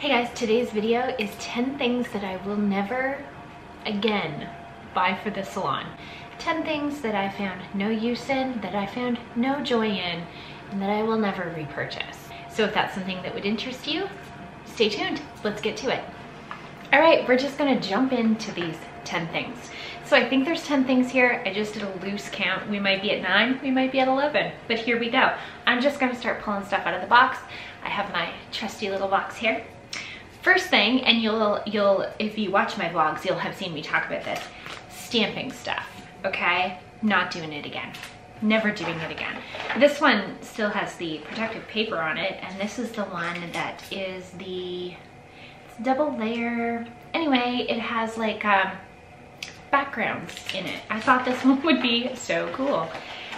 Hey guys, today's video is 10 things that I will never again buy for the salon. 10 things that I found no use in, that I found no joy in, and that I will never repurchase. So if that's something that would interest you, stay tuned. Let's get to it. All right, we're just gonna jump into these 10 things. So I think there's 10 things here. I just did a loose count. We might be at nine, we might be at 11, but here we go. I'm just gonna start pulling stuff out of the box. I have my trusty little box here. First thing, and you'll, you'll, if you watch my vlogs, you'll have seen me talk about this, stamping stuff, okay? Not doing it again. Never doing it again. This one still has the protective paper on it, and this is the one that is the double layer. Anyway, it has like um, backgrounds in it. I thought this one would be so cool.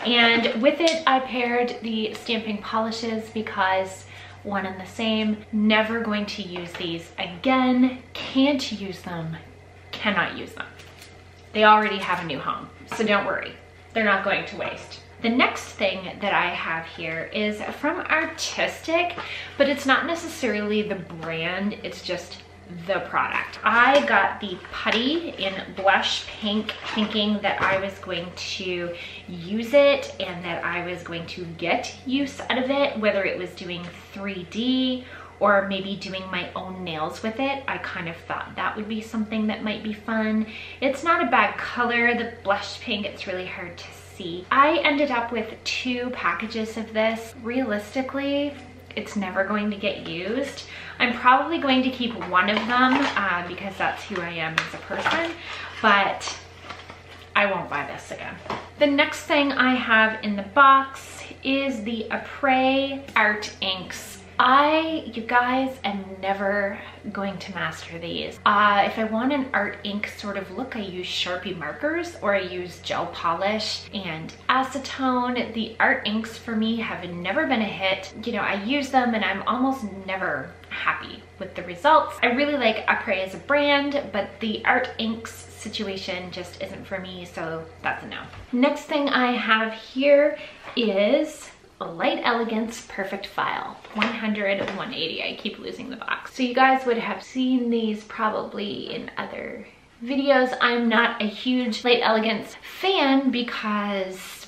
And with it, I paired the stamping polishes because one and the same. Never going to use these again. Can't use them, cannot use them. They already have a new home, so don't worry. They're not going to waste. The next thing that I have here is from Artistic, but it's not necessarily the brand, it's just the product. I got the putty in blush pink thinking that I was going to use it and that I was going to get use out of it, whether it was doing 3D or maybe doing my own nails with it. I kind of thought that would be something that might be fun. It's not a bad color, the blush pink, it's really hard to see. I ended up with two packages of this. Realistically, it's never going to get used. I'm probably going to keep one of them uh, because that's who I am as a person, but I won't buy this again. The next thing I have in the box is the Apres Art Inks I, you guys, am never going to master these. Uh, if I want an art ink sort of look, I use Sharpie markers or I use gel polish and acetone. The art inks for me have never been a hit. You know, I use them and I'm almost never happy with the results. I really like Apres as a brand, but the art inks situation just isn't for me, so that's a no. Next thing I have here is Light Elegance Perfect File, 100, 180. I keep losing the box. So you guys would have seen these probably in other videos. I'm not a huge Light Elegance fan because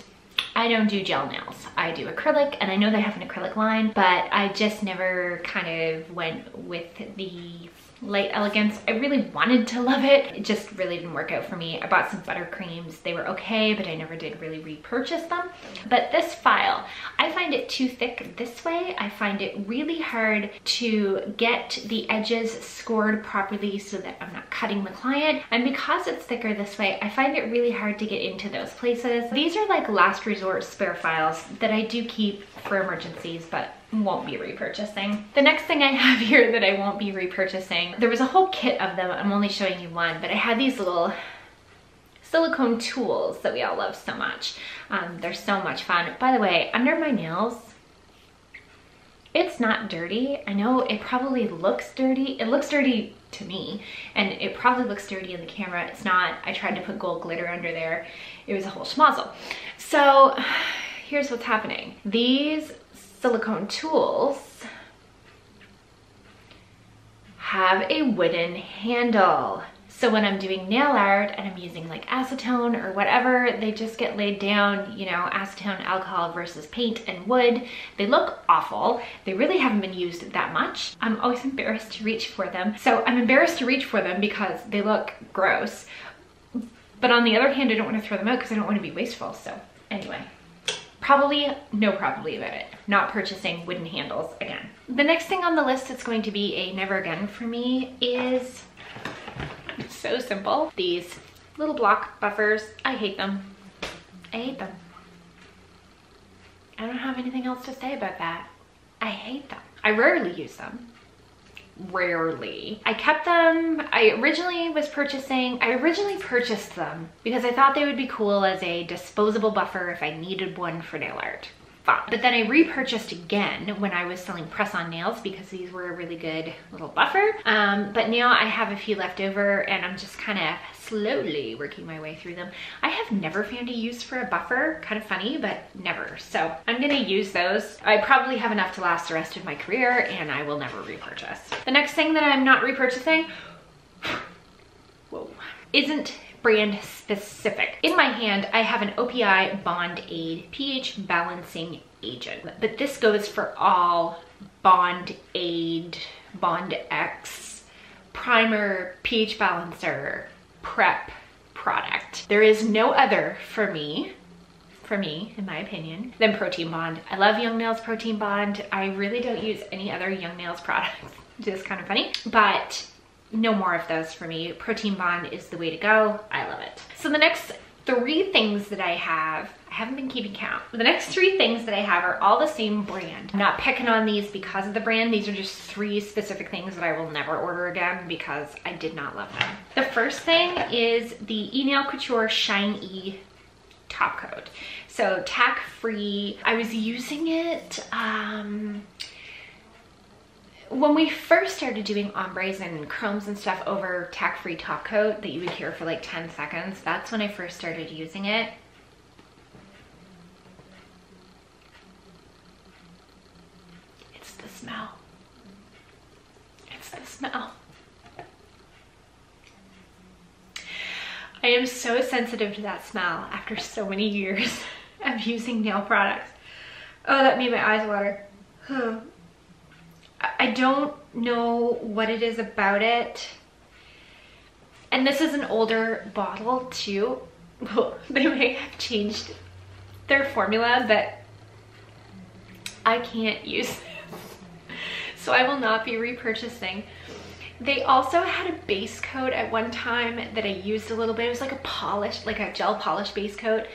I don't do gel nails. I do acrylic and I know they have an acrylic line, but I just never kind of went with the Light Elegance. I really wanted to love it. It just really didn't work out for me. I bought some buttercreams. They were okay, but I never did really repurchase them. But this file, I find it too thick this way. I find it really hard to get the edges scored properly so that I'm not cutting the client. And because it's thicker this way, I find it really hard to get into those places. These are like last resort spare files that I do keep for emergencies, but won't be repurchasing. The next thing I have here that I won't be repurchasing, there was a whole kit of them. I'm only showing you one, but I had these little silicone tools that we all love so much. Um, they're so much fun. By the way, under my nails, it's not dirty. I know it probably looks dirty. It looks dirty to me and it probably looks dirty in the camera. It's not. I tried to put gold glitter under there. It was a whole schmozzle. So here's what's happening. These silicone tools have a wooden handle. So when I'm doing nail art and I'm using like acetone or whatever, they just get laid down, you know, acetone, alcohol versus paint and wood. They look awful. They really haven't been used that much. I'm always embarrassed to reach for them. So I'm embarrassed to reach for them because they look gross. But on the other hand, I don't want to throw them out because I don't want to be wasteful. So anyway, Probably, no probably about it. Not purchasing wooden handles again. The next thing on the list that's going to be a never again for me is so simple. These little block buffers. I hate them. I hate them. I don't have anything else to say about that. I hate them. I rarely use them rarely. I kept them, I originally was purchasing, I originally purchased them because I thought they would be cool as a disposable buffer if I needed one for nail art. But then I repurchased again when I was selling press-on nails because these were a really good little buffer. Um, but now I have a few left over and I'm just kind of slowly working my way through them. I have never found a use for a buffer, kind of funny, but never. So I'm gonna use those. I probably have enough to last the rest of my career and I will never repurchase. The next thing that I'm not repurchasing, whoa, isn't brand specific. In my hand, I have an OPI Bond Aid pH balancing agent, but this goes for all Bond Aid, Bond X, primer, pH balancer, prep product. There is no other for me for me, in my opinion, than Protein Bond. I love Young Nails Protein Bond. I really don't use any other Young Nails products, is kind of funny, but no more of those for me. Protein Bond is the way to go. I love it. So the next three things that I have, I haven't been keeping count. The next three things that I have are all the same brand. I'm not picking on these because of the brand. These are just three specific things that I will never order again because I did not love them. The first thing is the Enail Couture Shine E top coat. So tack free. I was using it, um, when we first started doing ombres and chromes and stuff over tack-free top coat that you would cure for like 10 seconds, that's when I first started using it. It's the smell. It's the smell. I am so sensitive to that smell after so many years of using nail products. Oh, that made my eyes water. Oh, I don't know what it is about it. And this is an older bottle too. they may have changed their formula, but I can't use this. So I will not be repurchasing. They also had a base coat at one time that I used a little bit. It was like a polish, like a gel polish base coat.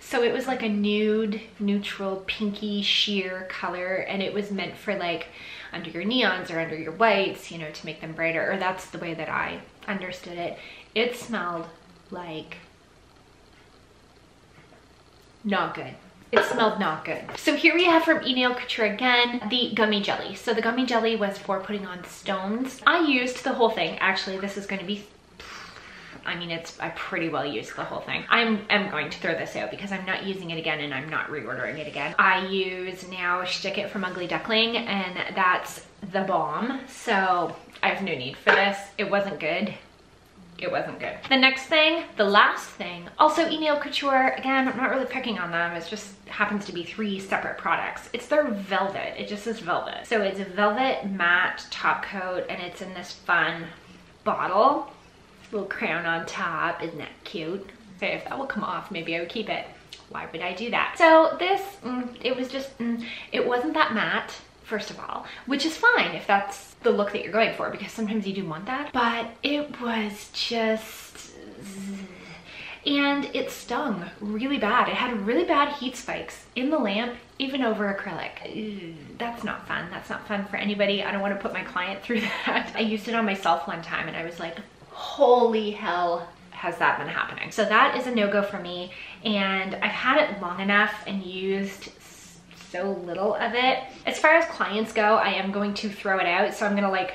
So it was like a nude, neutral, pinky sheer color and it was meant for like under your neons or under your whites, you know, to make them brighter, or that's the way that I understood it. It smelled like not good. It smelled not good. So here we have from Enail Couture again, the gummy jelly. So the gummy jelly was for putting on stones. I used the whole thing. Actually, this is going to be I mean, it's, I pretty well used the whole thing. I'm, I'm going to throw this out because I'm not using it again and I'm not reordering it again. I use now Stick It from Ugly Duckling and that's the bomb. So I have no need for this. It wasn't good it wasn't good. The next thing, the last thing, also Enail Couture, again, I'm not really picking on them. It just happens to be three separate products. It's their velvet, it just says velvet. So it's a velvet matte top coat and it's in this fun bottle little crown on top. Isn't that cute? Okay, if that will come off, maybe I would keep it. Why would I do that? So this, mm, it was just, mm, it wasn't that matte, first of all, which is fine if that's the look that you're going for because sometimes you do want that. But it was just, and it stung really bad. It had really bad heat spikes in the lamp, even over acrylic. That's not fun. That's not fun for anybody. I don't want to put my client through that. I used it on myself one time and I was like, holy hell has that been happening. So that is a no-go for me. And I've had it long enough and used so little of it. As far as clients go, I am going to throw it out. So I'm gonna like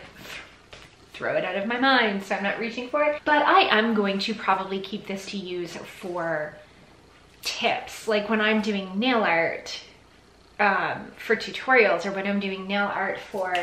throw it out of my mind. So I'm not reaching for it. But I am going to probably keep this to use for tips. Like when I'm doing nail art um, for tutorials or when I'm doing nail art for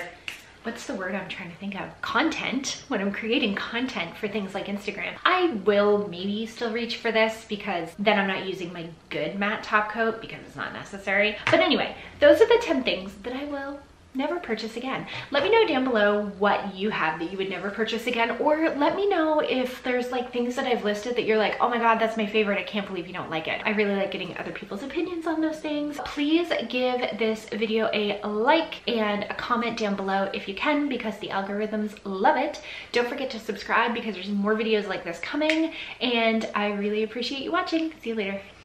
what's the word I'm trying to think of? Content, when I'm creating content for things like Instagram. I will maybe still reach for this because then I'm not using my good matte top coat because it's not necessary. But anyway, those are the 10 things that I will never purchase again. Let me know down below what you have that you would never purchase again or let me know if there's like things that I've listed that you're like, oh my god, that's my favorite. I can't believe you don't like it. I really like getting other people's opinions on those things. Please give this video a like and a comment down below if you can because the algorithms love it. Don't forget to subscribe because there's more videos like this coming and I really appreciate you watching. See you later.